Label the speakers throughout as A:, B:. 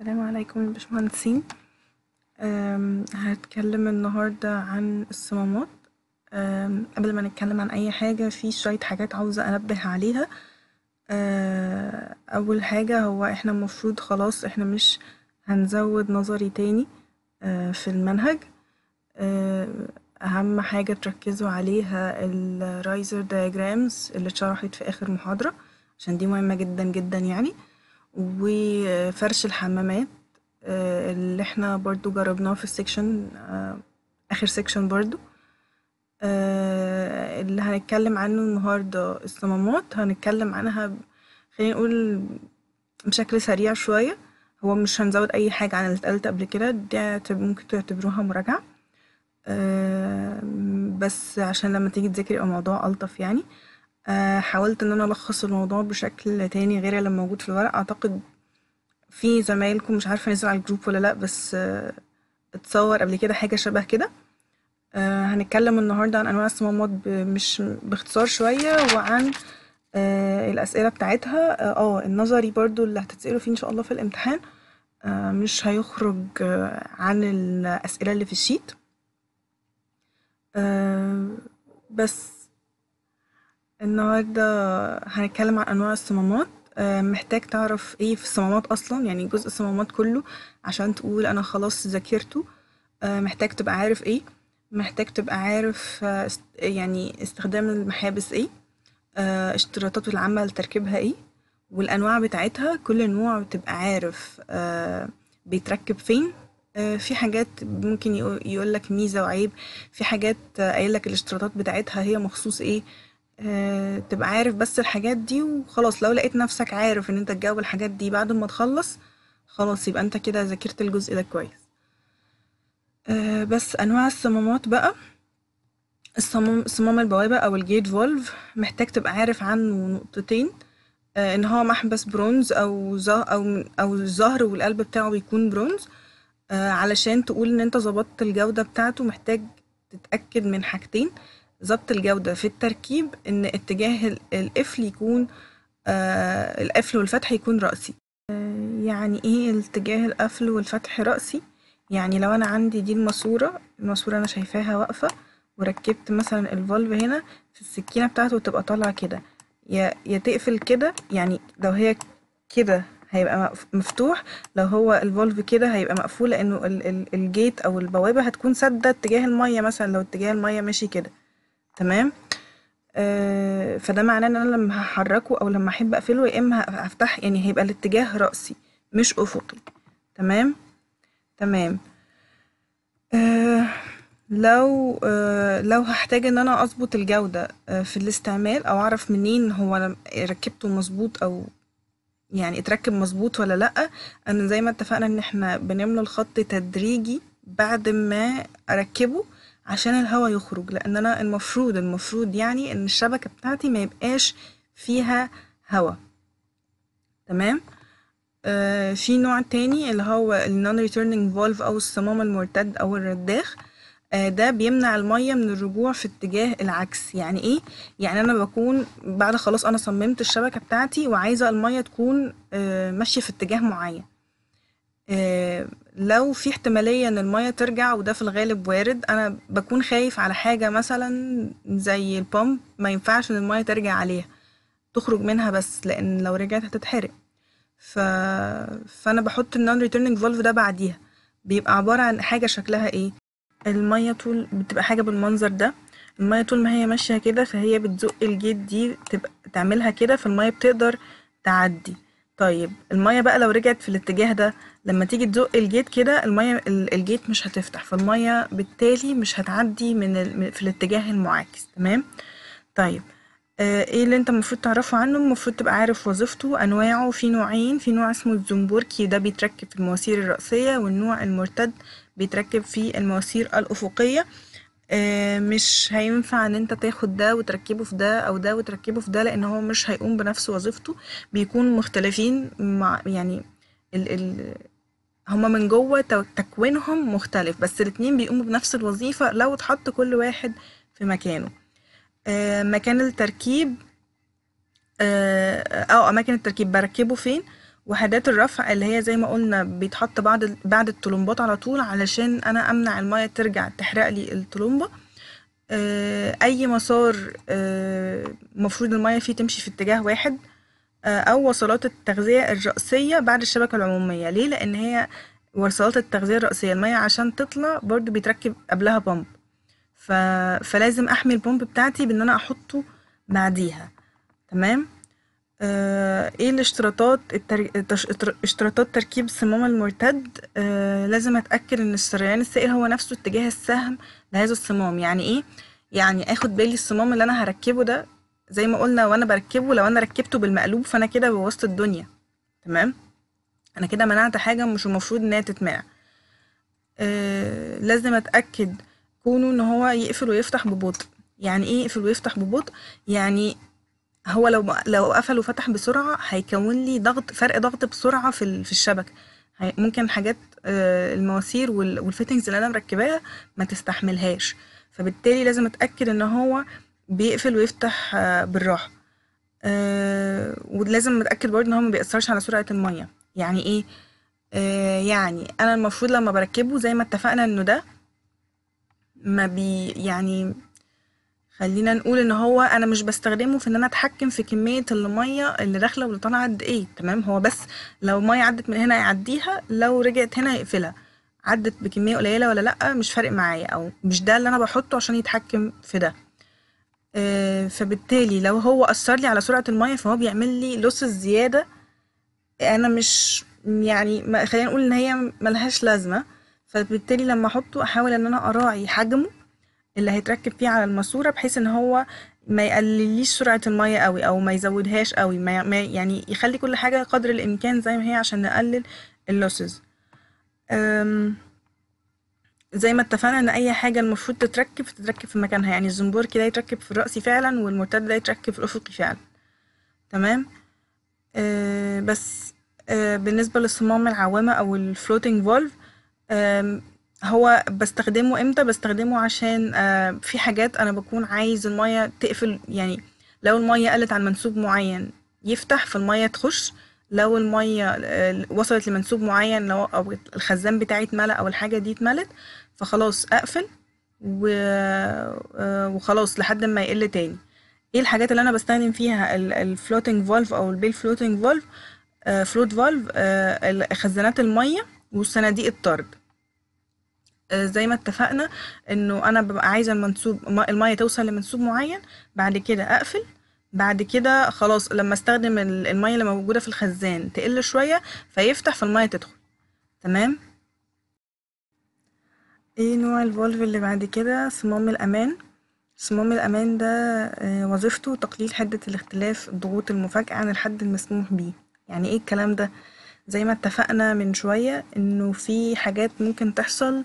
A: السلام عليكم يا باشمهندسين. أم، هنتكلم النهاردة عن الصمامات. قبل ما نتكلم عن أي حاجة في شوية حاجات عاوزة أنبه عليها. أه، أول حاجة هو إحنا المفروض خلاص إحنا مش هنزود نظري تاني أه، في المنهج. أه، أهم حاجة تركزوا عليها الرايزر diagrams اللي اتشرحت في آخر محاضرة عشان دي مهمة جدا جدا يعني. وفرش الحمامات آه، اللي إحنا برضو جربناه في السكشن آه، آخر سكشن برضو. آه، اللي هنتكلم عنه النهاردة الصمامات هنتكلم عنها خلينا نقول بشكل سريع شوية. هو مش هنزود أي حاجة عن اللي اتقالت قبل كده دي ممكن تعتبروها مراجعة. بس عشان لما تيجي تذاكري يبقى الموضوع ألطف يعني. آه، حاولت إن أنا ألخص الموضوع بشكل تاني غير اللي موجود في الورق. أعتقد في زمايلكم مش عارفة نزل على الجروب ولا لأ بس آه، اتصور قبل كده حاجة شبه كده. آه، هنتكلم النهارده عن أنواع الصمامات مش باختصار شوية وعن الأسئلة بتاعتها. آه، النظري برضو اللي هتتسالوا فيه إن شاء الله في الامتحان مش هيخرج عن الأسئلة اللي في الشيت. بس النهاردة هنتكلم عن أنواع الصمامات. آه، محتاج تعرف إيه في الصمامات أصلا يعني جزء الصمامات كله عشان تقول أنا خلاص ذاكرته. آه، محتاج تبقى عارف إيه. محتاج تبقى عارف آه، يعني استخدام المحابس إيه. اشتراطات العامة لتركيبها إيه. والأنواع بتاعتها كل نوع بتبقى عارف بيتركب فين. في حاجات ممكن يقول لك ميزة وعيب. في حاجات آه، قايل لك الاشتراطات بتاعتها هي مخصوص إيه. آه، تبقى عارف بس الحاجات دي وخلاص. لو لقيت نفسك عارف إن أنت تجاوب الحاجات دي بعد ما تخلص خلاص يبقى أنت كده ذاكرت الجزء ده كويس. آه، بس أنواع الصمامات بقى الصمام صمام البوابة أو الجيت فولف محتاج تبقى عارف عنه نقطتين. آه، إن هو محبس برونز أو أو أو الزهر والقلب بتاعه بيكون برونز. علشان تقول إن أنت ظبطت الجودة بتاعته محتاج تتأكد من حاجتين. ضبط الجودة في التركيب إن اتجاه ال- القفل يكون آه القفل والفتح يكون رأسي. آه يعني إيه اتجاه القفل والفتح رأسي؟ يعني لو أنا عندي دي الماسورة الماسورة أنا شايفاها واقفة وركبت مثلا ال valve هنا في السكينة بتاعته تبقى طالعة كده. يا يا تقفل كده يعني لو هي كده هيبقى مفتوح لو هو ال valve كده هيبقى مقفول لأنه ال- ال- ال gate أو البوابة هتكون سادة اتجاه المية مثلا لو اتجاه المية ماشي كده. تمام؟ آه، فده معناه إن أنا لما هحركه أو لما أحب أقفله يا إما هفتح يعني هيبقى الاتجاه رأسي مش أفقي. تمام؟ تمام. آه لو آه لو هحتاج إن أنا أظبط الجودة آه في الاستعمال أو أعرف منين هو ركبته مظبوط أو يعني اتركب مظبوط ولا لأ أنا زي ما اتفقنا إن إحنا بنملى الخط تدريجي بعد ما أركبه عشان الهواء يخرج لأن أنا المفروض المفروض يعني إن الشبكة بتاعتي ما يبقاش فيها هواء تمام؟ آه في نوع تاني اللي هو ال non valve أو الصمام المرتد أو الرداخ آه ده بيمنع المية من الرجوع في اتجاه العكس. يعني إيه؟ يعني أنا بكون بعد خلاص أنا صممت الشبكة بتاعتي وعايزة المية تكون آه ماشية في اتجاه معين. آه، لو في احتمالية إن المية ترجع وده في الغالب وارد أنا بكون خايف على حاجة مثلا زي البامب ما ينفعش إن المية ترجع عليها تخرج منها بس لأن لو رجعت هتتحرق. ف... فأنا بحط ال non-returning valve ده بعديها. بيبقى عبارة عن حاجة شكلها إيه؟ المية طول بتبقى حاجة بالمنظر ده. المية طول ما هي ماشية كده فهي بتزق ال gate دي تبقى تعملها كده فالمية بتقدر تعدي. طيب المية بقى لو رجعت في الاتجاه ده لما تيجي تزق ال gate كده المية ال- ال gate مش هتفتح فالمية بالتالي مش هتعدي من ال... في الاتجاه المعاكس تمام؟ طيب آه، إيه اللي انت المفروض تعرفه عنه؟ المفروض تبقى عارف وظيفته انواعه في نوعين في نوع اسمه الزنبوركي ده بيتركب في المواسير الرأسية والنوع المرتد بيتركب في المواسير الأفقية. مش هينفع ان انت تاخد ده وتركبه في ده أو ده وتركبه في ده لأن هو مش هيقوم بنفس وظيفته. بيكون مختلفين مع يعني ال ال هما من جوه تكوينهم مختلف بس الاتنين بيقوموا بنفس الوظيفة لو اتحط كل واحد في مكانه. آه، مكان التركيب آه، أو أماكن التركيب بركبه فين؟ وحدات الرفع اللي هي زي ما قلنا بيتحط بعد بعد الطلمبات على طول علشان أنا أمنع المية ترجع تحرق لي الطلمبة آه، أي مسار آه، المفروض المية فيه تمشي في اتجاه واحد آه، أو وصلات التغذية الرئيسية بعد الشبكة العمومية. ليه؟ لأن هي وصلات التغذية الرئيسية المية عشان تطلع برضو بيتركب قبلها بامب. ف... فلازم أحمي البامب بتاعتي بإن أنا أحطه بعديها. تمام؟ إيه الاشتراطات التر... اشتراطات تركيب الصمام المرتد؟ آه لازم اتاكد ان السريان السائل هو نفسه اتجاه السهم لهذا الصمام. يعني إيه؟ يعني اخد بالي الصمام اللي أنا هركبه ده زي ما قلنا وأنا بركبه لو أنا ركبته بالمقلوب فانا كده بوظت الدنيا. تمام؟ أنا كده منعت حاجة مش المفروض إنها تتمنع. آه لازم اتاكد كونه ان هو يقفل ويفتح ببطء. يعني إيه يقفل ويفتح ببطء؟ يعني هو لو لو قفل وفتح بسرعة هيكون لي ضغط فرق ضغط بسرعة في في الشبكة. هي- ممكن حاجات آه، المواسير وال- والفيتنجز اللي أنا مركباها ما تستحملهاش. فبالتالي لازم أتأكد إن هو بيقفل ويفتح آه، بالراحة. آه، ولازم أتأكد برضه إن هو ما بيأثرش على سرعة المية. يعني إيه؟ يعني أنا المفروض لما بركبه زي ما اتفقنا إنه ده ما بي يعني خلينا نقول إن هو أنا مش بستخدمه في إن أنا أتحكم في كمية المية اللي داخلة واللي طالعة قد إيه تمام؟ هو بس لو مية عدت من هنا يعديها لو رجعت هنا يقفلها. عدت بكمية قليلة ولا لأ مش فارق معايا أو مش ده اللي أنا بحطه عشان يتحكم في ده. آه، فبالتالي لو هو أثر لي على سرعة المية فهو بيعمل لي لوس زيادة. أنا مش يعني خلينا نقول إن هي ملهاش لازمة. فبالتالي لما أحطه أحاول إن أنا أراعي حجمه اللي هيتركب فيه على الماسورة بحيث إن هو ما يقلليش سرعة المية قوي أو ما يزودهاش قوي ما يعني يخلي كل حاجة قدر الإمكان زي ما هي عشان نقلل اللوسز. زي ما اتفقنا إن أي حاجة المفروض تتركب تتركب في مكانها. يعني الزنبور كده يتركب في الرأسي فعلا والمرتد ده يتركب في الافقي فعلا. تمام؟ آه بس آه بالنسبة للصمام العوامة أو ال floating valve هو بستخدمه إمتى؟ بستخدمه عشان آه في حاجات أنا بكون عايز المية تقفل يعني لو المية قلت عن منسوب معين يفتح فالمية تخش لو المية آه، وصلت لمنسوب معين لو أو الخزان بتاعي اتملى أو الحاجة دي اتملت فخلاص أقفل و... آه، وخلاص لحد ما يقل تاني. إيه الحاجات اللي أنا بستخدم فيها؟ ال floating valve أو ال ball floating valve float valve خزانات المية وصناديق الطرد. زي ما اتفقنا انه أنا ببقى عايزة المنسوب الم- المية توصل لمنسوب معين بعد كده اقفل بعد كده خلاص لما استخدم ال- المية اللي موجودة في الخزان تقل شوية فيفتح فالمية تدخل. تمام؟ إيه نوع ال valve اللي بعد كده؟ صمام الأمان. صمام الأمان ده آه، وظيفته تقليل حدة الاختلاف الضغوط المفاجئه عن الحد المسموح بيه. يعني إيه الكلام ده؟ زي ما اتفقنا من شوية انه في حاجات ممكن تحصل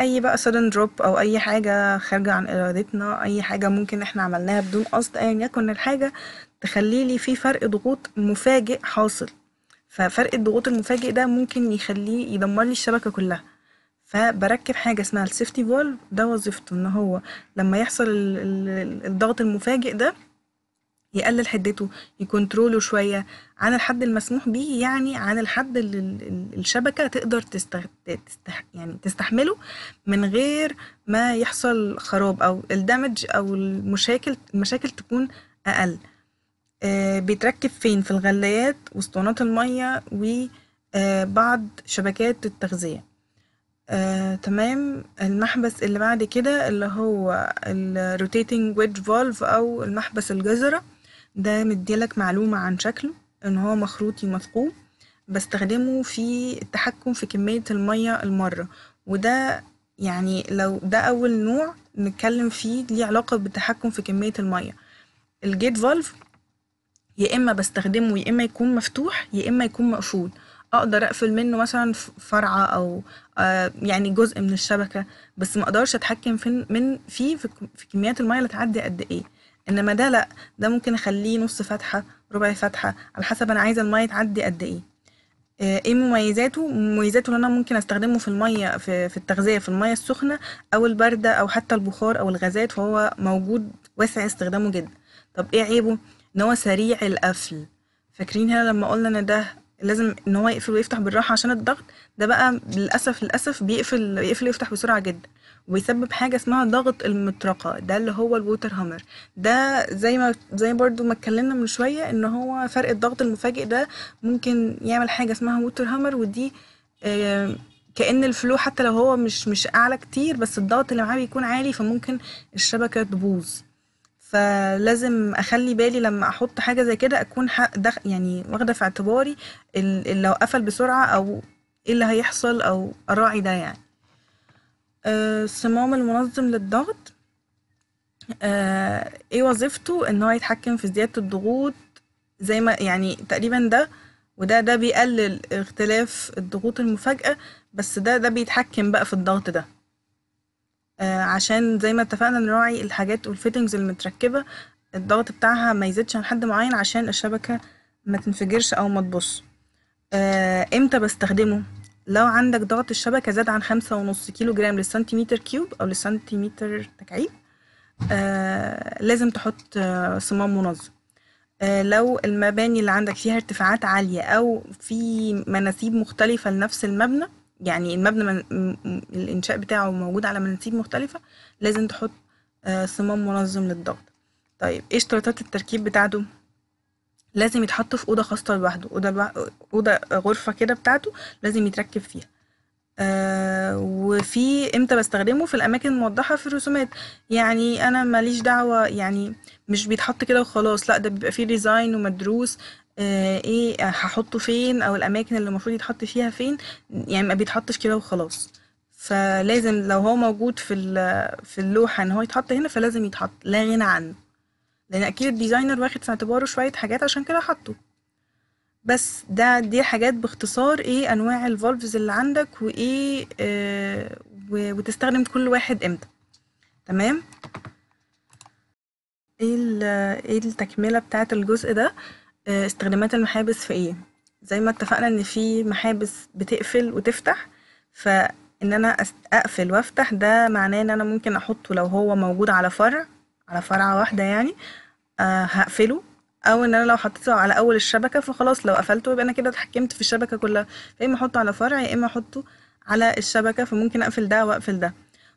A: أي بقى sudden drop أو أي حاجة خارجة عن إرادتنا أي حاجة ممكن إحنا عملناها بدون قصد ايا يكن الحاجة تخلي لي في فرق ضغوط مفاجئ حاصل. ففرق الضغوط المفاجئ ده ممكن يخليه يدمر لي الشبكة كلها. فبركب حاجة اسمها السيفتي فولف ده وظيفته إن هو لما يحصل ال- ال- الضغط المفاجئ ده يقلل حدته يكنتروله شوية عن الحد المسموح به يعني عن الحد اللي ال- ال- الشبكة تقدر تستخ... تستح... يعني تستحمله من غير ما يحصل خراب أو الدمج أو المشاكل المشاكل تكون أقل. آه، بيتركب فين؟ في الغلايات واسطوانات المية وبعض شبكات التغذية. آه، تمام. المحبس اللي بعد كده اللي هو ال rotating wedge valve أو المحبس الجزرة. ده مديلك معلومة عن شكله إن هو مخروطي مثقوب بستخدمه في التحكم في كمية المية المرة. وده يعني لو ده أول نوع نتكلم فيه ليه علاقة بالتحكم في كمية المية. ال gate valve يا إما بستخدمه يا إما يكون مفتوح يا إما يكون مقفول. أقدر أقفل منه مثلا فرعة أو آه، يعني جزء من الشبكة بس ما أقدرش أتحكم من فيه في كميات المية اللي تعدي قد إيه. إنما ده لأ ده ممكن أخليه نص فتحة ربع فتحة على حسب أنا عايزة المية تعدي قد إيه. آه، إيه مميزاته؟ مميزاته إن أنا ممكن أستخدمه في المية في, في التغذية في المية السخنة أو الباردة أو حتى البخار أو الغازات فهو موجود واسع استخدامه جدا. طب إيه عيبه؟ إن هو سريع القفل. فاكرين هنا لما قلنا إن ده لازم إن هو يقفل ويفتح بالراحة عشان الضغط؟ ده بقى للأسف للأسف بيقفل بيقفل ويفتح بسرعة جدا. ويسبب حاجة اسمها ضغط المطرقة ده اللي هو ال water hammer ده زي ما زي برضو ما اتكلمنا من شوية إن هو فرق الضغط المفاجئ ده ممكن يعمل حاجة اسمها water hammer ودي آه، كأن ال flow حتى لو هو مش مش أعلى كتير بس الضغط اللي معاه بيكون عالي فممكن الشبكة تبوظ. فلازم أخلي بالي لما أحط حاجة زي كده أكون دخ يعني واخدة في اعتباري لو قفل بسرعة أو إيه اللي هيحصل أو اراعي ده يعني. الصمام المنظم للضغط. آه، إيه وظيفته؟ ان هو يتحكم في زياده الضغوط زي ما يعني تقريبا ده وده ده بيقلل اختلاف الضغوط المفاجئه بس ده ده بيتحكم بقى في الضغط ده. آه، عشان زي ما اتفقنا نراعي الحاجات وال fittings المتركبة الضغط بتاعها ما يزيدش عن حد معين عشان الشبكة ما تنفجرش أو ما تبص. آه، إمتى بستخدمه؟ لو عندك ضغط الشبكة زاد عن خمسة ونص كيلو جرام للسنتيمتر cube أو للسنتيمتر تكعيب آه لازم تحط آه صمام منظم. آه لو المباني اللي عندك فيها ارتفاعات عالية أو في مناسيب مختلفة لنفس المبنى يعني المبنى من الإنشاء بتاعه موجود على مناسيب مختلفة لازم تحط آه، صمام منظم للضغط. طيب إيه اشتراطات التركيب بتاعته؟ لازم يتحط في أوضة خاصة لوحده أوضة ألو... أوضة غرفة كده بتاعته لازم يتركب فيها. آه وفي إمتى بستخدمه؟ في الأماكن الموضحة في الرسومات. يعني أنا ماليش دعوة يعني مش بيتحط كده وخلاص لأ ده بيبقى فيه ديزاين ومدروس. آه، إيه هحطه فين؟ أو الأماكن اللي المفروض يتحط فيها فين؟ يعني ما بيتحطش كده وخلاص. فلازم لو هو موجود في في اللوحة إن هو يتحط هنا فلازم يتحط لا غنى عنه. لأن أكيد ال designer واخد في اعتباره شوية حاجات عشان كده حطه. بس ده دي حاجات باختصار إيه أنواع ال valves اللي عندك وايه آه وتستخدم كل واحد إمتى. تمام؟ إيه إيه التكملة بتاعة الجزء ده؟ آه، استخدامات المحابس في إيه؟ زي ما اتفقنا إن في محابس بتقفل وتفتح فإن أنا أقفل وأفتح ده معناه إن أنا ممكن أحطه لو هو موجود على فرع. على فرعة واحدة يعني أه هقفله. أو إن أنا لو حطيته على أول الشبكة فخلاص لو قفلته يبقى أنا كده اتحكمت في الشبكة كلها. فاما أحطه على فرع يا إما أحطه على الشبكة فممكن أقفل ده وأقفل ده.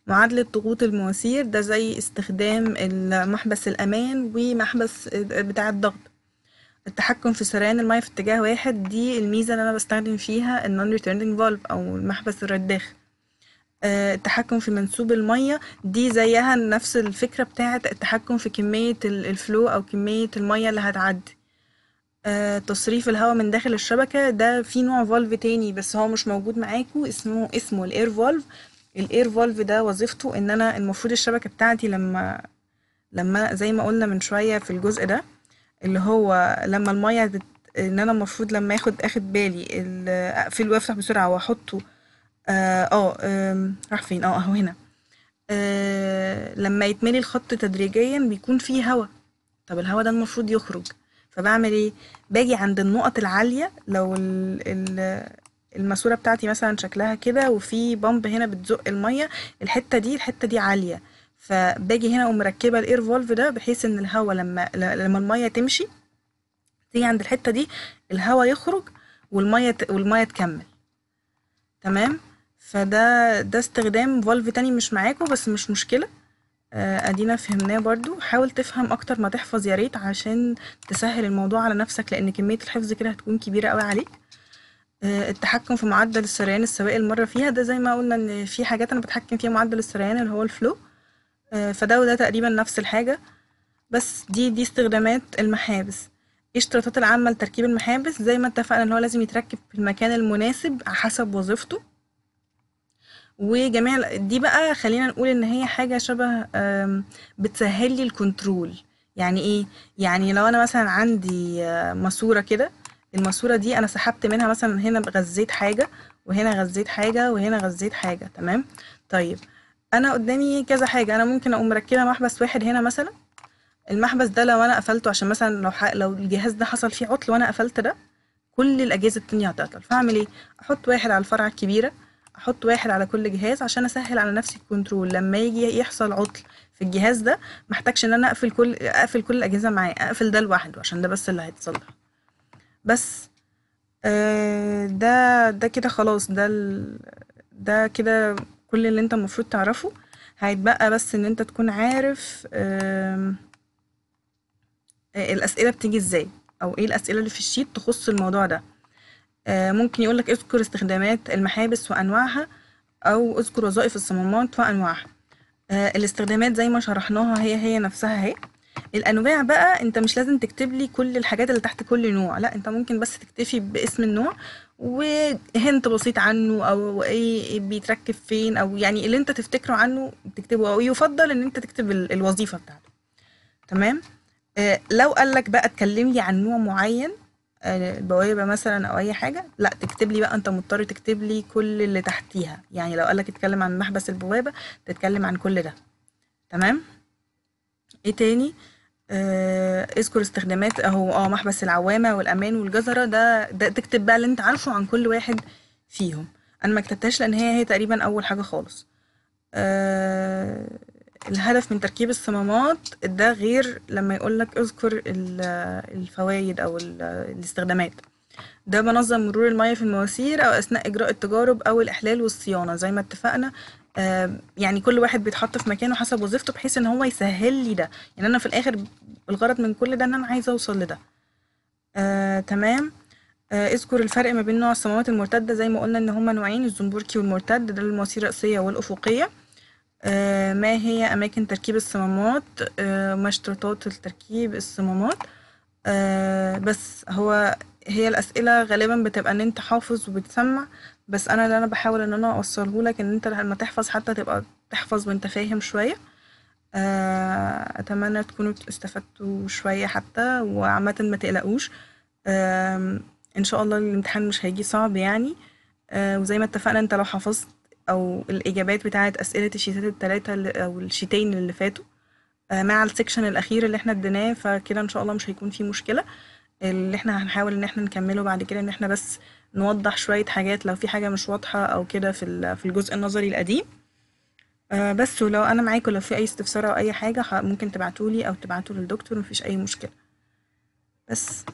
A: معادلة ضغوط المواسير ده زي استخدام المحبس الأمان ومحبس بتاع الضغط. التحكم في سريان المية في اتجاه واحد دي الميزة اللي أنا بستخدم فيها ال non returning valve أو المحبس الرداد آه، التحكم في منسوب المية دي زيها نفس الفكرة بتاعة التحكم في كمية ال flow أو كمية المية اللي هتعدي آه، تصريف الهواء من داخل الشبكة ده في نوع valve تاني بس هو مش موجود معاكو اسمه اسمه ال air valve الاير فالف ده وظيفته إن أنا المفروض الشبكة بتاعتي لما لما زي ما قلنا من شوية في الجزء ده اللي هو لما المية. إن أنا المفروض لما آخد آخد بالي اقفل وافتح بسرعة وأحطه آه آه راح فين؟ آه أهو هنا. آه لما يتملي الخط تدريجيا بيكون فيه هوا. طب الهوا ده المفروض يخرج. فبعمل إيه؟ باجي عند النقط العالية. لو ال ال الماسورة بتاعتي مثلا شكلها كده وفي pump هنا بتزق المية الحتة دي الحتة دي عالية. فباجي هنا ومركبة ال air valve ده بحيث إن الهواء لما لما المية تمشي تيجي عند الحتة دي الهواء يخرج والمية والمية تكمل. تمام؟ فده ده استخدام valve تاني مش معاكم بس مش مشكلة. آه، أدينا فهمناه برضو. حاول تفهم أكتر ما تحفظ يا ريت عشان تسهل الموضوع على نفسك لأن كمية الحفظ كده هتكون كبيرة قوي عليك. آه، التحكم في معدل السريان السوائل المره فيها. ده زي ما قلنا إن في حاجات أنا بتحكم فيها معدل السريان اللي هو الفلو. آه، فده وده تقريبا نفس الحاجة. بس دي دي استخدامات المحابس. إيه اشتراطات العامة لتركيب المحابس. زي ما اتفقنا إن هو لازم يتركب في المكان المناسب حسب وظيفته. وجميع دي بقى خلينا نقول إن هي حاجة شبه بتسهل لي الكنترول يعني إيه؟ يعني لو أنا مثلا عندي آه، ماسورة كده الماسورة دي أنا سحبت منها مثلا هنا غزيت حاجة وهنا غزيت حاجة وهنا غزيت حاجة تمام؟ طيب أنا قدامي كذا حاجة. أنا ممكن أقوم مركبة محبس واحد هنا مثلا. المحبس ده لو أنا قفلته عشان مثلا لو ح... لو الجهاز ده حصل فيه عطل وأنا قفلت ده كل الأجهزة التانية هتعطل. فأعمل إيه؟ أحط واحد على الفرعة الكبيرة. أحط واحد على كل جهاز عشان اسهل على نفسي ال control. لما يجي يحصل عطل في الجهاز ده محتاجش إن أنا أقفل كل أقفل كل الأجهزة معاه أقفل ده لوحده عشان ده بس اللي هيتصلح. بس آه، ده ده كده خلاص ده ال... ده كده كل اللي أنت المفروض تعرفه. هيتبقى بس إن أنت تكون عارف آه، الأسئلة بتيجي إزاي أو إيه الأسئلة اللي في ال sheet تخص الموضوع ده. ممكن يقولك اذكر استخدامات المحابس وأنواعها أو اذكر وظائف الصمامات وأنواعها. آه، الاستخدامات زي ما شرحناها هي هي نفسها اهي. الانواع بقى انت مش لازم تكتب لي كل الحاجات اللي تحت كل نوع لا انت ممكن بس تكتفي باسم النوع وهنت بسيط عنه أو إيه بيتركب فين أو يعني اللي انت تفتكره عنه تكتبه أو يفضل ان انت تكتب ال- الوظيفة بتاعته. تمام؟ آه لو قالك بقى اتكلم لي عن نوع معين آه، بوابة مثلا أو أي حاجة لا تكتب لي بقى أنت مضطر تكتب لي كل اللي تحتيها. يعني لو قالك اتكلم عن محبس البوابة تتكلم عن كل ده. تمام؟ إيه تاني؟ آه، اذكر استخدامات أهو آه محبس العوامة والأمان والجزرة. ده ده تكتب بقى اللي أنت عارفه عن كل واحد فيهم. أنا ما كتبتهاش لأن هي هي تقريبا أول حاجة خالص. آه، الهدف من تركيب الصمامات ده غير لما يقولك اذكر ال- الفوائد أو ال- الاستخدامات. ده بنظم مرور المياه في المواسير أو أثناء إجراء التجارب أو الإحلال والصيانة زي ما اتفقنا. آه، يعني كل واحد بيتحط في مكانه حسب وظيفته بحيث إن هو يسهل لي ده. يعني أنا في الآخر الغرض من كل ده إن أنا عايزة أوصل لده. آه، تمام. آه، اذكر الفرق ما بين نوع الصمامات المرتدة زي ما قلنا إن هما نوعين الزنبركي والمرتد ده للمواسير الرئيسية والأفقية. آه، ما هي أماكن تركيب الصمامات؟ آه، ما اشتراطات التركيب الصمامات؟ آه بس هو هي الأسئلة غالبا بتبقى إن أنت حافظ وبتسمع بس أنا اللي أنا بحاول إن أنا أوصله لك إن أنت لما تحفظ حتى تبقى تحفظ وأنت فاهم شوية. آه أتمنى تكونوا استفدتوا شوية حتى وعامة ما تقلقوش. إن شاء الله الامتحان مش هيجي صعب يعني. وزي ما اتفقنا أنت لو حفظت أو الإجابات بتاعت أسئلة ال sheet ات اللي- أو ال sheet ين اللي فاتوا آه، مع ال section الأخير اللي إحنا اديناه فكده إن شاء الله مش هيكون في مشكلة. اللي إحنا هنحاول إن إحنا نكمله بعد كده إن إحنا بس نوضح شوية حاجات لو في حاجة مش واضحة أو كده في في الجزء النظري القديم. آه، بس ولو أنا معاكم لو في أي استفسار أو أي حاجة ممكن تبعتولي أو تبعتوا للدكتور مفيش أي مشكلة. بس.